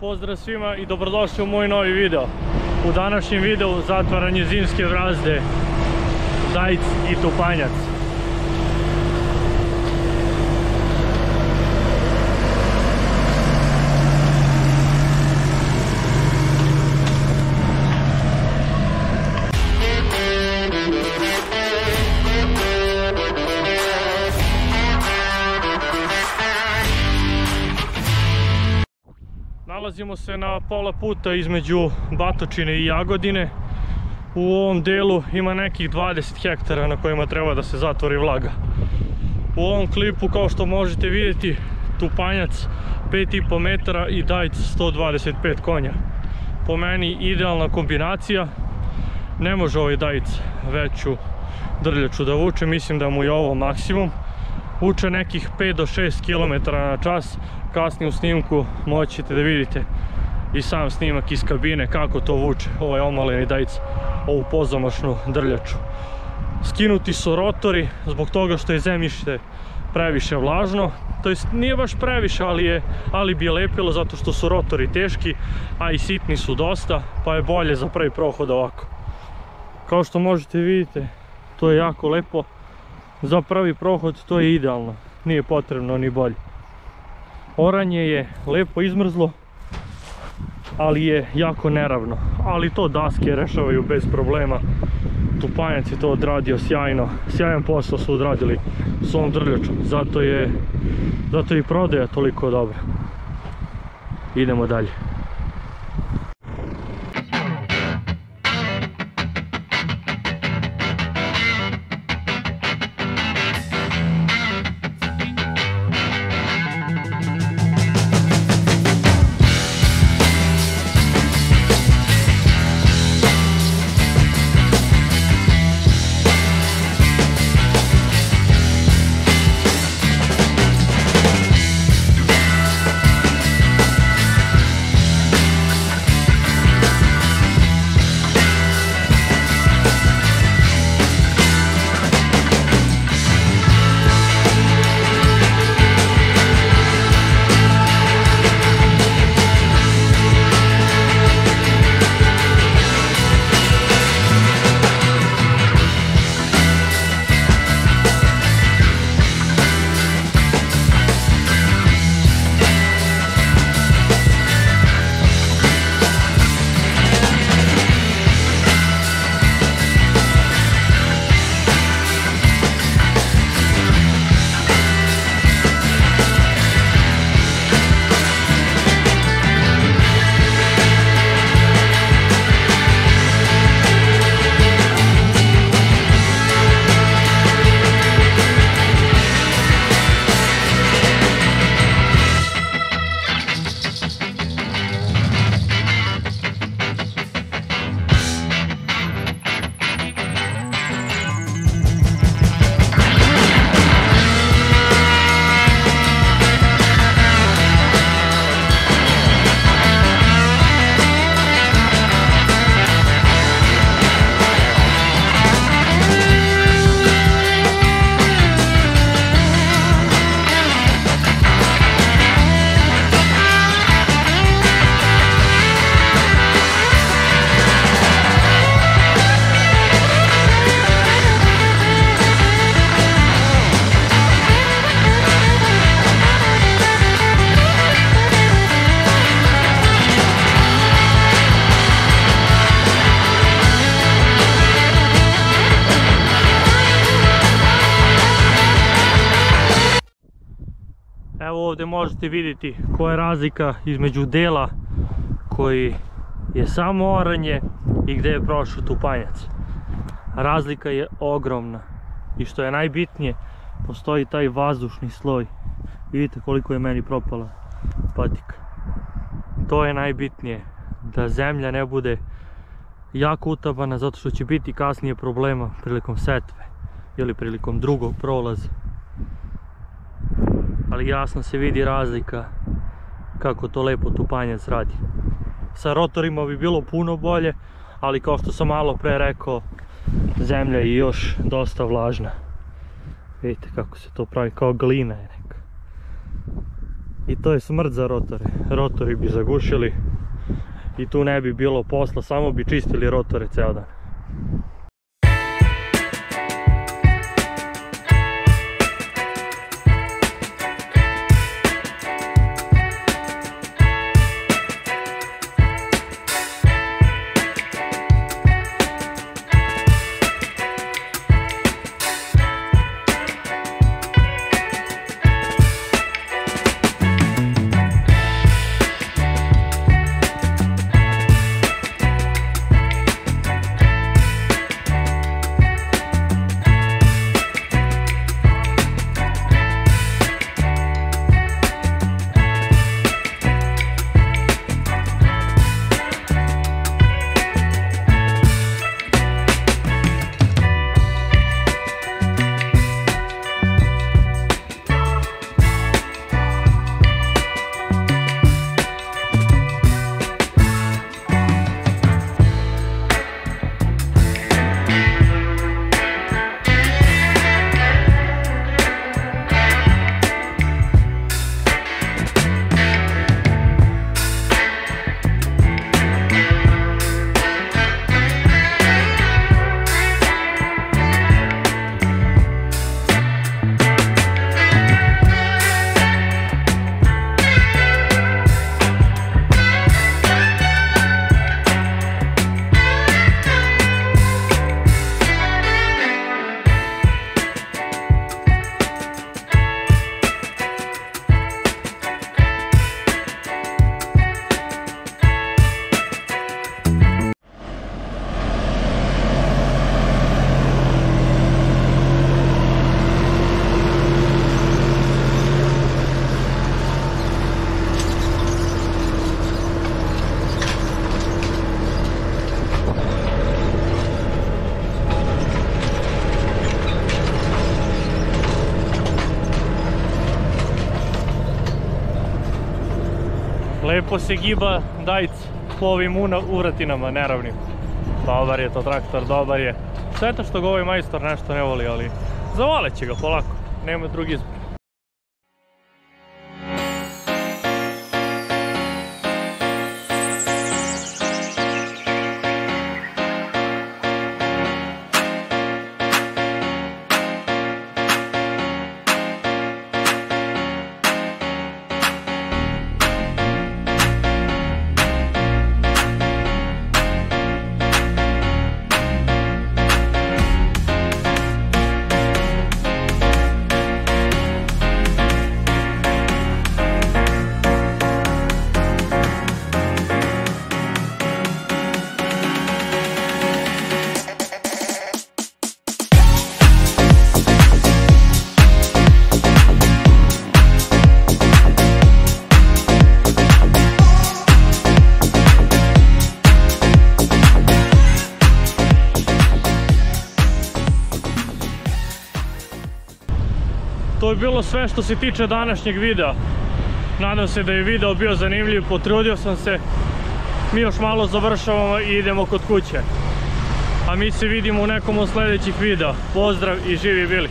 Pozdrav svima i dobrodošli u moj novi video. U današnjem videu zatvaranje zimske vrazde Zajc i Tupanjac. Nalazimo se na pola puta između Batočine i Jagodine. U ovom delu ima nekih 20 hektara na kojima treba da se zatvori vlaga. U ovom klipu kao što možete vidjeti tupanjac 5,5 metara i dajc 125 konja. Po meni idealna kombinacija. Ne može ovaj dajc veću drljaču da vuče, mislim da mu je ovo maksimum. Vuče nekih 5 do 6 km na čas, kasnije u snimku moćete da vidite i sam snimak iz kabine kako to vuče ovaj omaleni dajc ovu pozamašnu drljaču. Skinuti su rotori zbog toga što je zemljište previše vlažno. To jest nije baš previše ali, je, ali bi je lepilo zato što su rotori teški a i sitni su dosta pa je bolje za prvi prohod ovako. Kao što možete vidite to je jako lepo za prvi prohod to je idealno nije potrebno ni bolje Oranje je lepo izmrzlo, ali je jako neravno. Ali to daske rešavaju bez problema. Tupanjac je to odradio sjajno. Sjajan posao su odradili s ovom drljačom. Zato je, zato i prodaja toliko dobra. Idemo dalje. Evo ovdje možete vidjeti koja je razlika između dela koji je samo oranje i gdje je prošao tupanjac. Razlika je ogromna i što je najbitnije postoji taj vazdušni sloj. Vidite koliko je meni propala patika. To je najbitnije da zemlja ne bude jako utabana zato što će biti kasnije problema prilikom setve ili prilikom drugog prolaza ali jasno se vidi razlika kako to lepo tupanjac radi. Sa rotorima bi bilo puno bolje, ali kao što sam malo pre rekao, zemlja je još dosta vlažna. Vidite kako se to pravi, kao glina je neka. I to je smrt za rotore. Rotori bi zagušili i tu ne bi bilo posla, samo bi čistili rotore ceo dan. Lepo se giba dajc po ovim una- uvratinama neravnim. Dobar je to traktor, dobar je. Šteta što ga ovaj majstor nešto ne voli, ali zavolet će ga polako. Nema drugi izbor. Bilo sve što se tiče današnjeg videa. Nadam se da je video bio zanimljiv, potrudio sam se. Mi još malo završavamo i idemo kod kuće. A mi se vidimo u nekom od sljedećih videa. Pozdrav i živi bili!